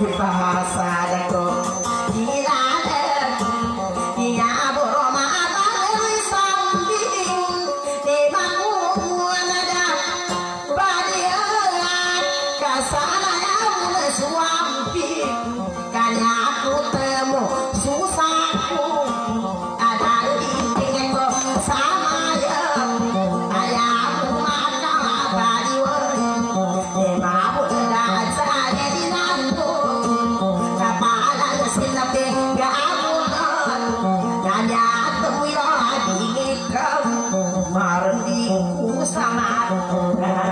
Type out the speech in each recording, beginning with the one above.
아프다 Bye.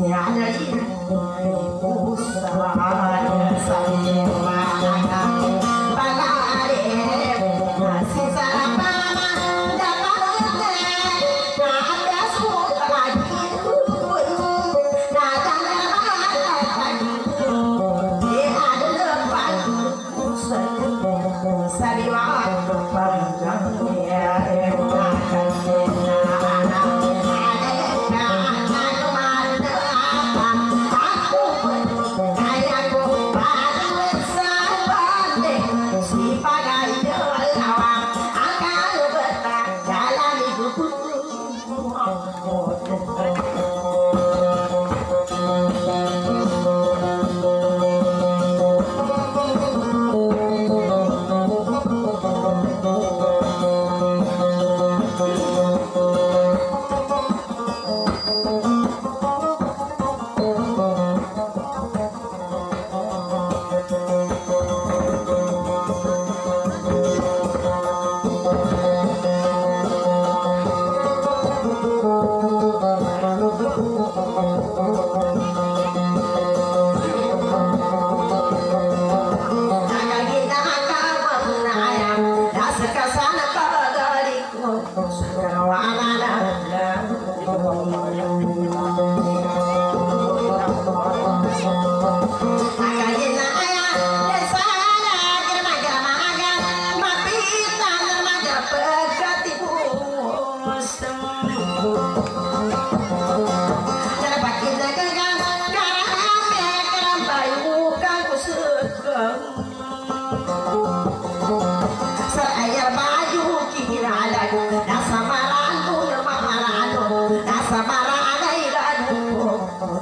Minha alegria, minha força, minha salinha, minha.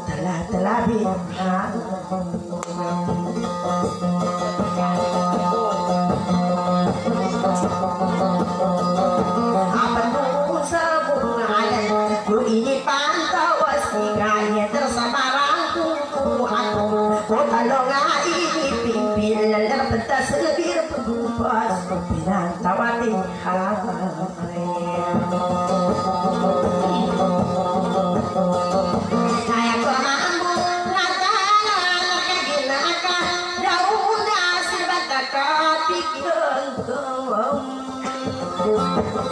adalah adalah bi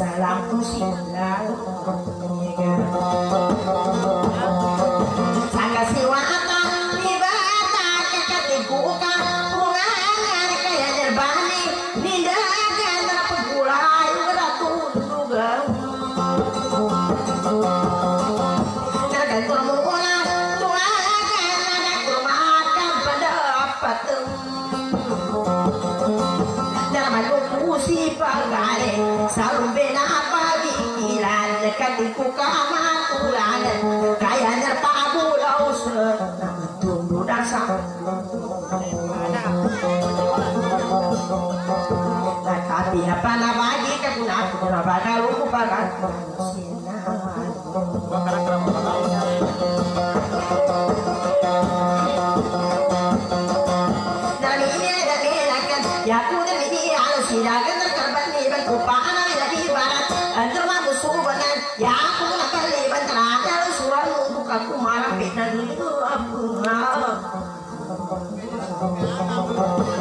salamku sinar untuk penyegar sangat siwa si pagal sa rubena pagi kilan kadiku kamatulan kaya nerpa pulau se tunggu dasa tapi apa nak bagi kebunaku nak bagi rumah bagi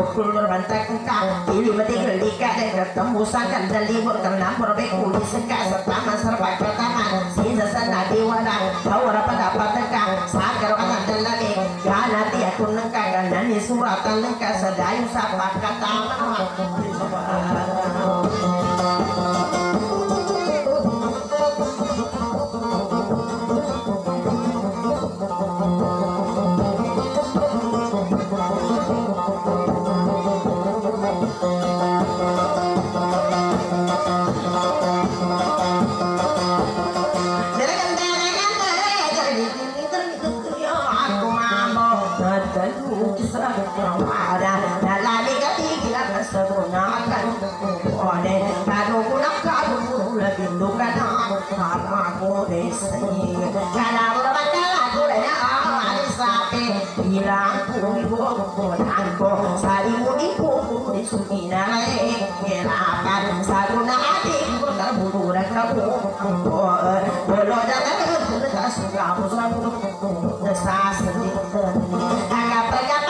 berkulur bantai engkau Tiwi mati gelika dan bertemu sangat Dan libur tenang berbeku di sekat Sertama serbaik pertama Sisa sana diwanang Tahu apa dapat tekang Sakar kata telami Dan hati dia nengkai Dan nani surat tak lengkai Sedayu sahabat kata Terima kasih! Sasa di tepi, agak-agak.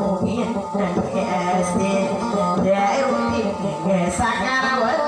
Ouvindo, tanto que é assim Daí eu vi, essa cara voltou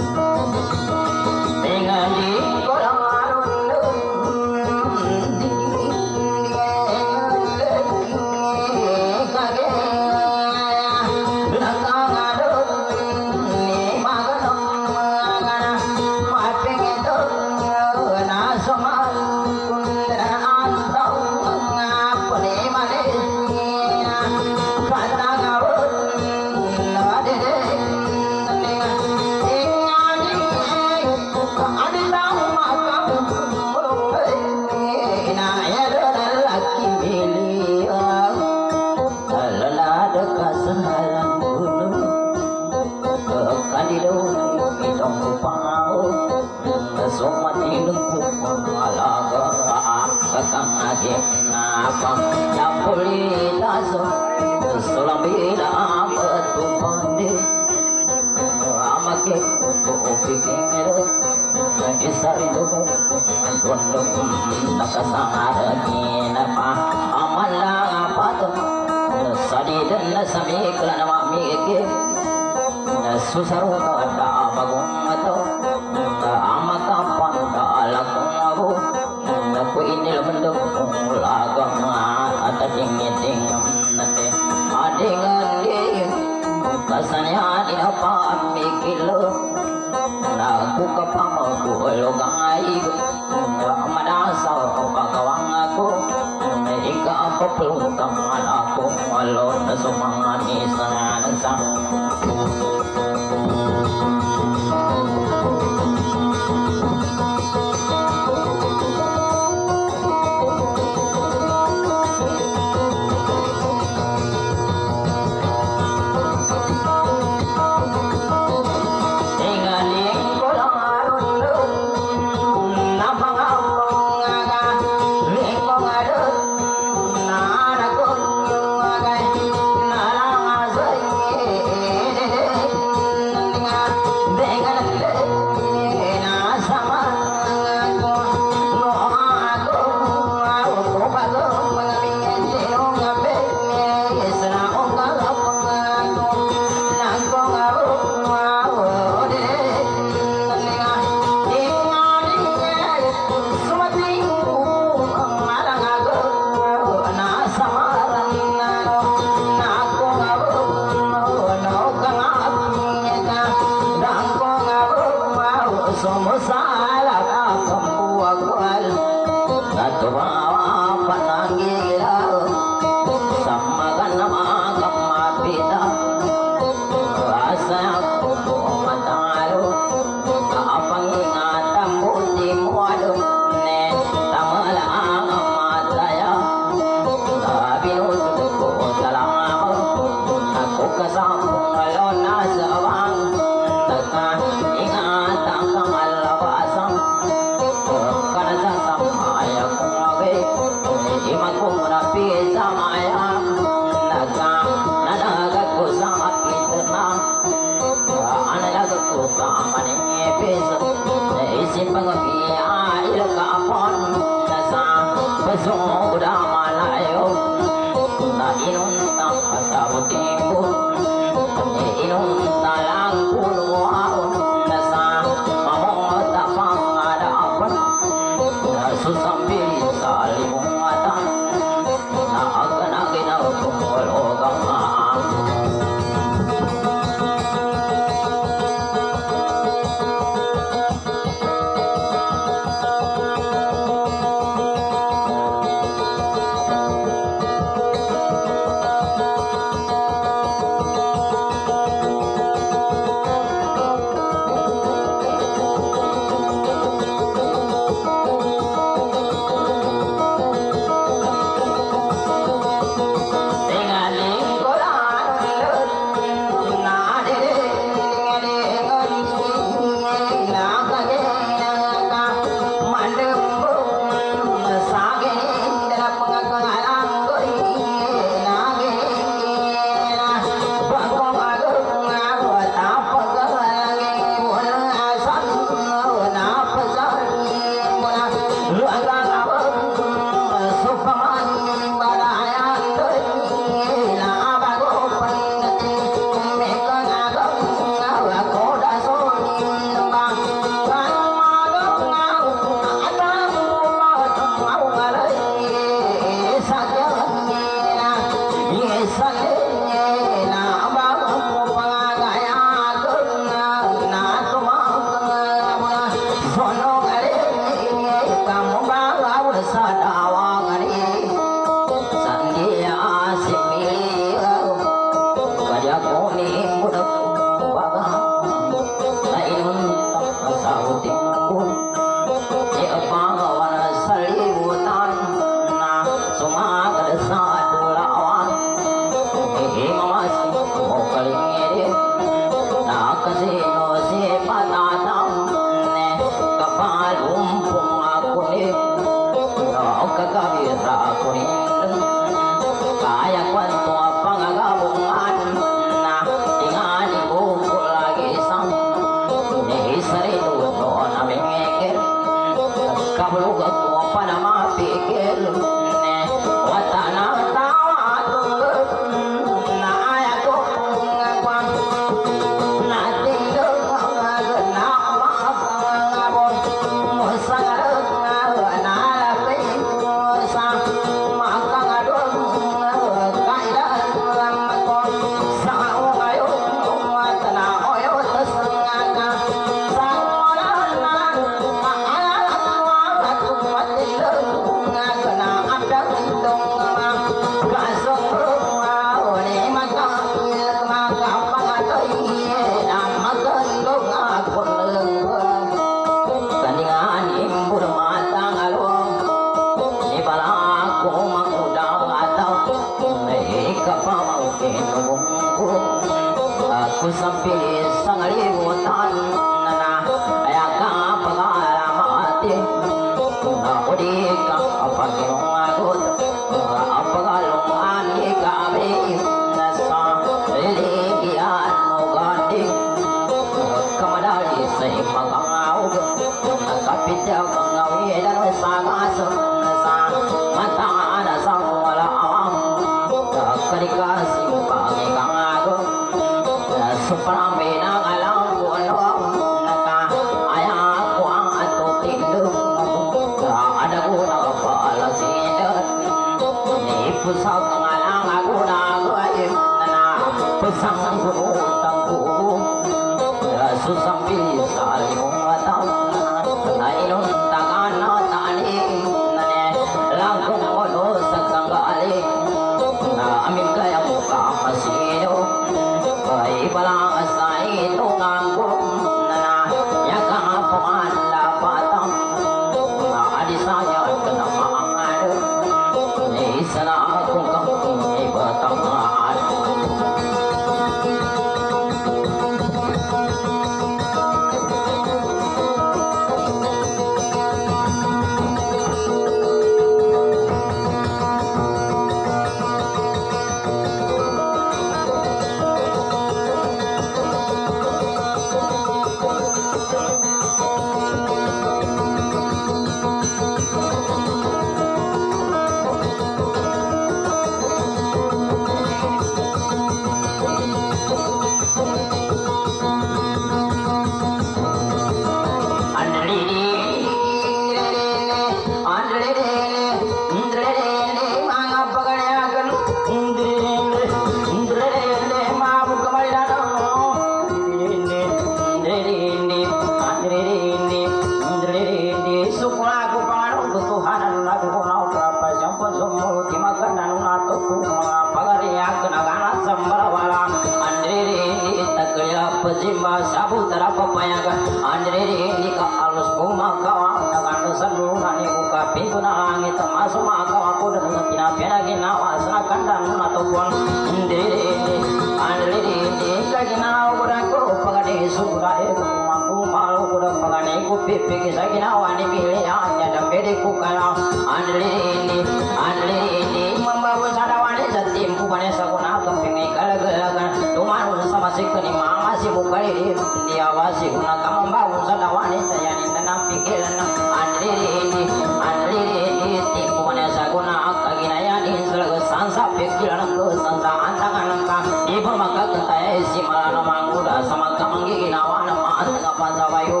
mau sedawani sayani tenang pikiran andri ini andri ini tipu mana sakuna aku gina ya di selagu sansa pikiran aku sansa anta kanangka ibu maka kita si malam mangguda sama kamu gina wana maat ngapa sawayu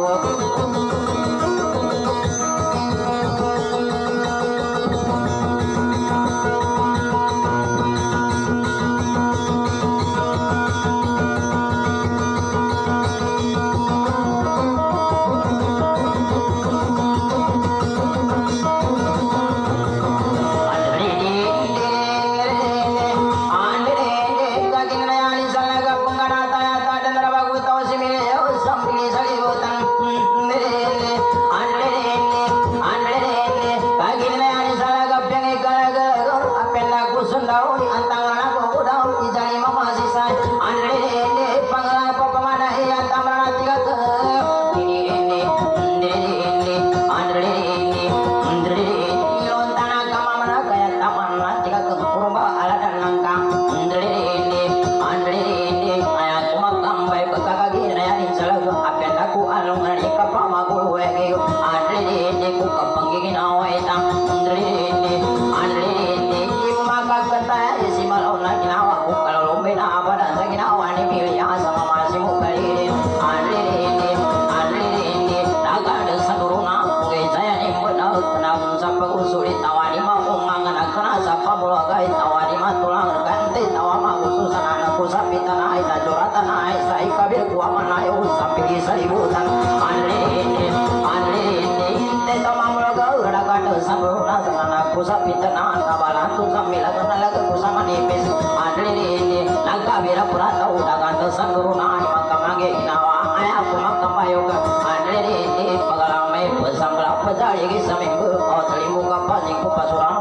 Kota iki samengku oh, atri muka paling kupasuran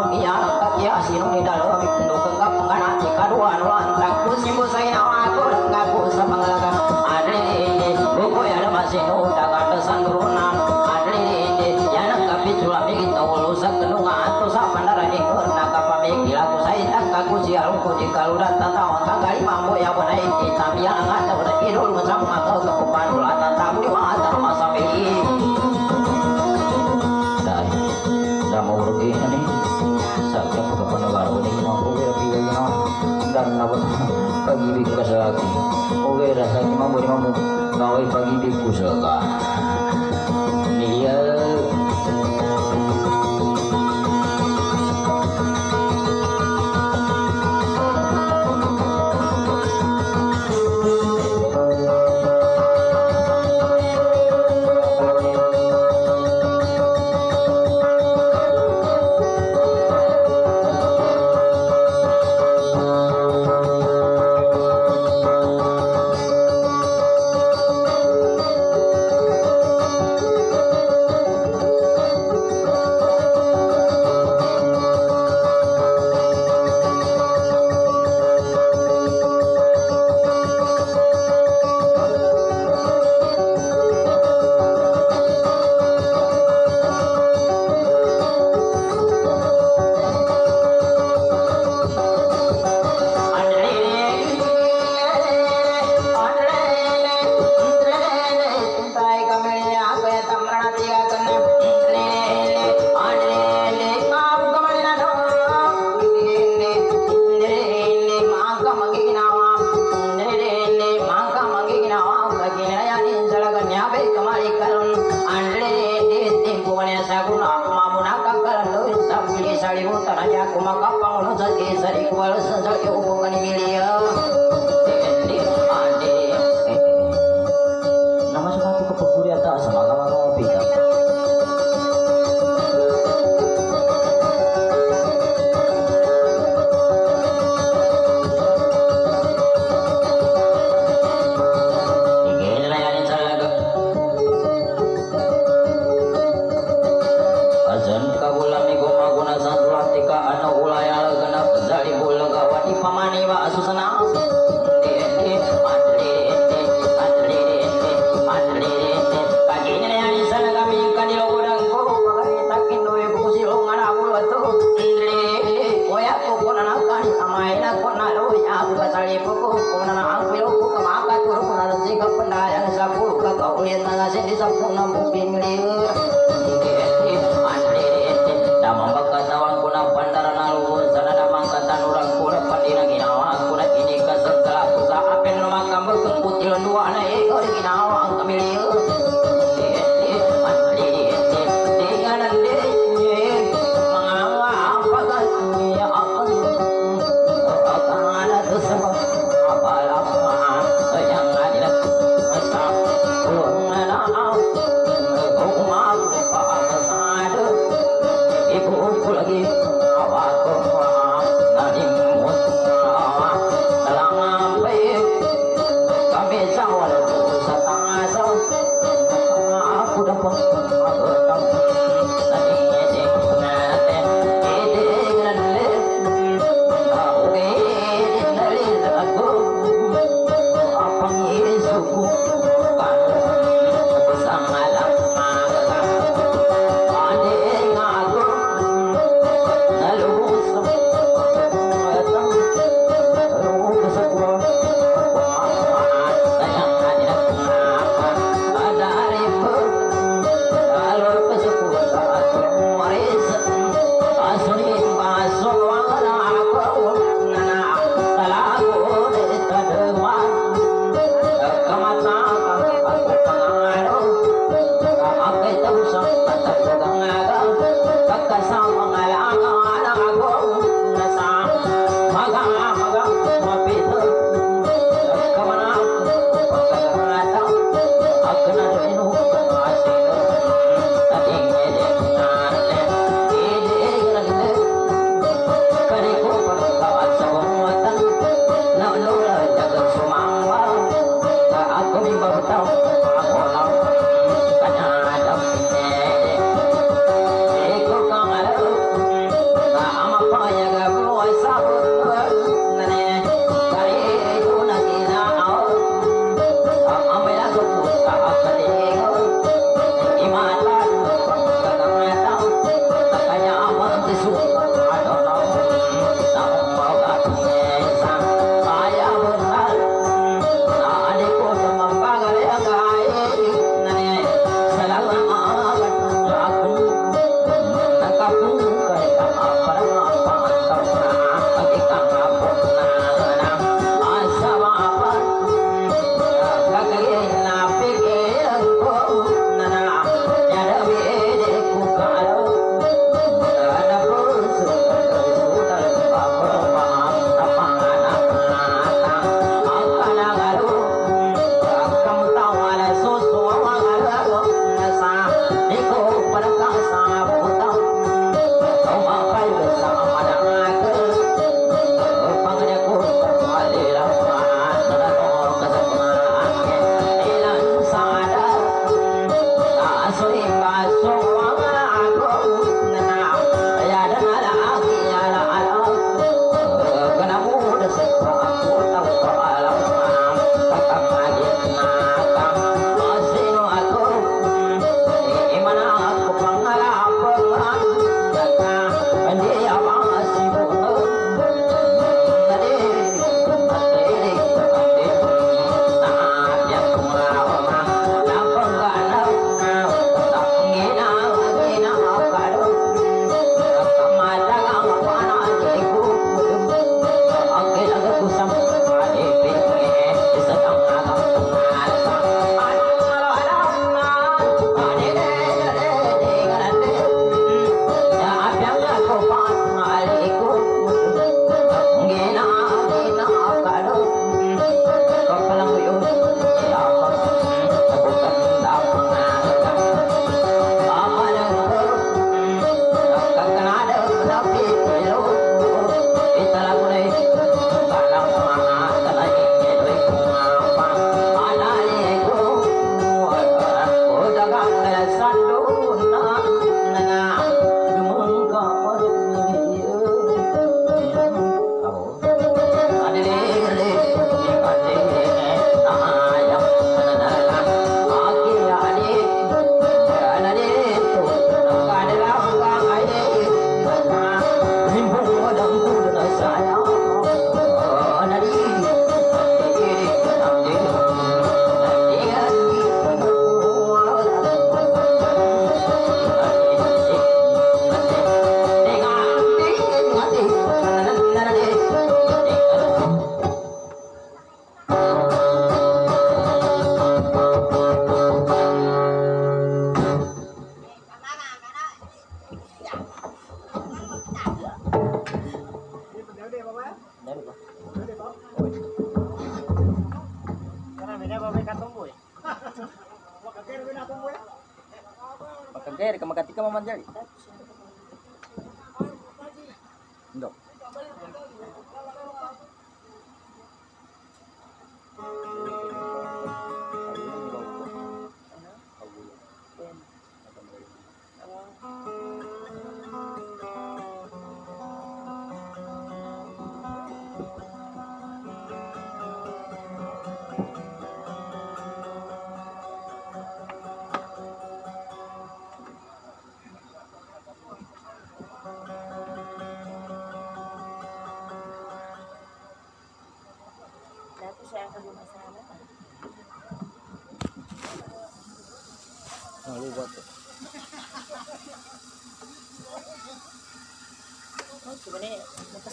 Oke, rasa cuma mau cuma mau kawin pagi di pusaka. kumakapang lang sa isa Di ko alas sa iyo upo ka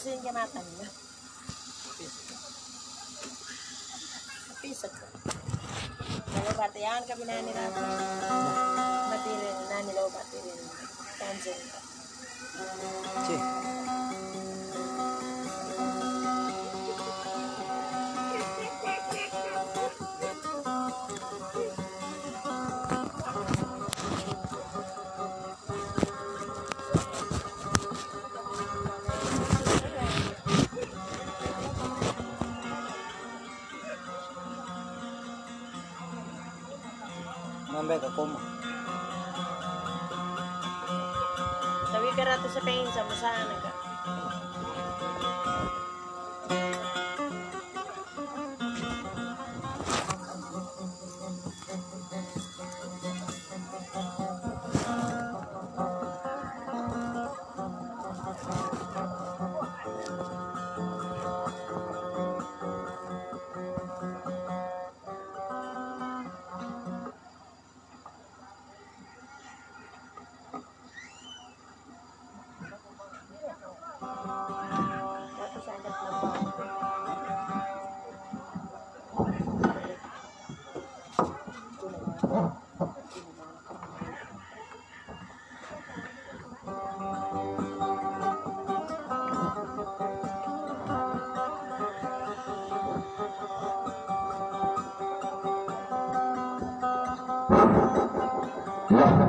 kasi yung yamatan niya. Piso ko. Dalawa batayan kami na ni natin. Mambe ka koma. Sabi ka rato sa pain sa masana ka.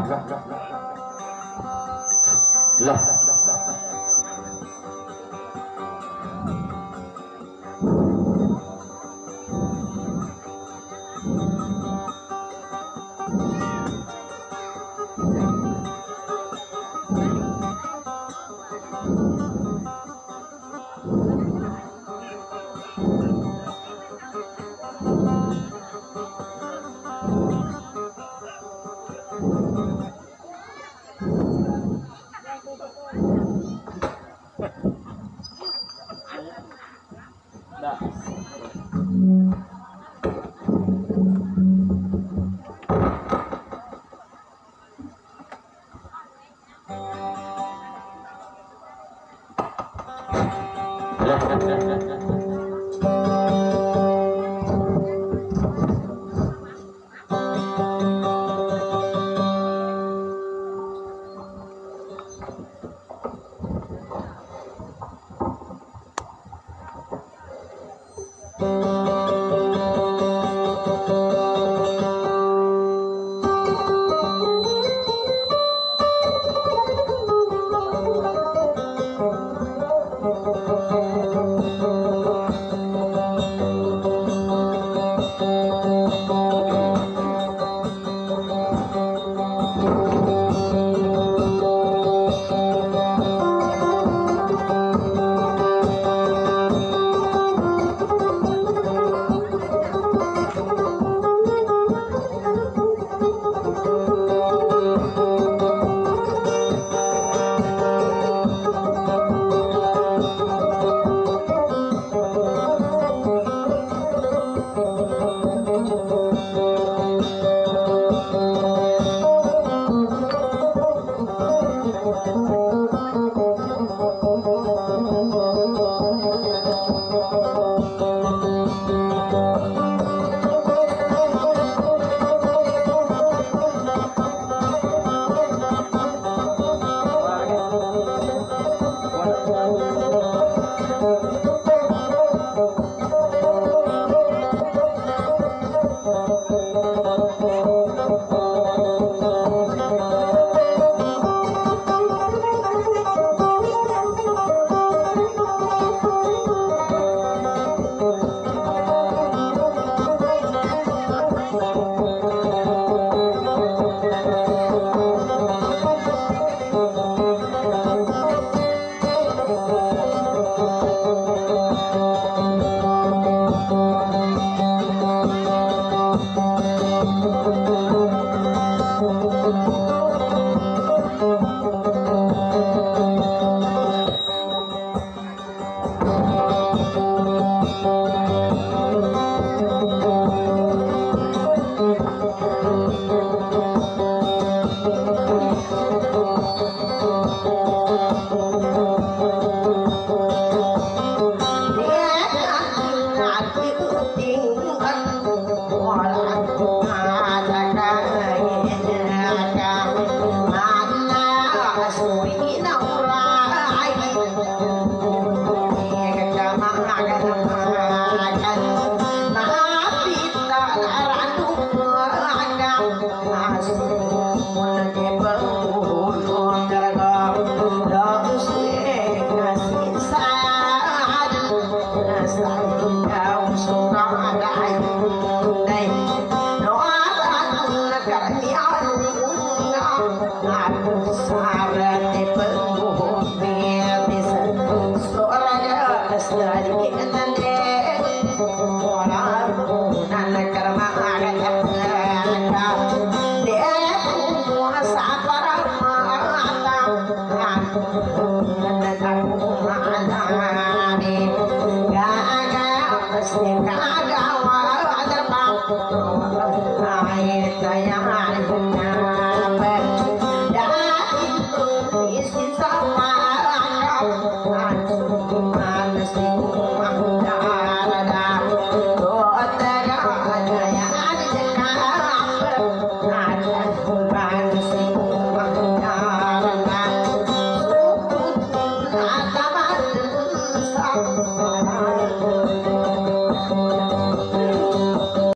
rock, rock, rock.